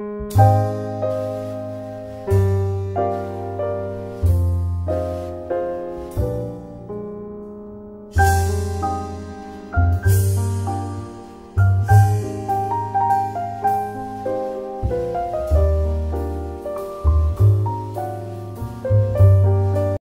Música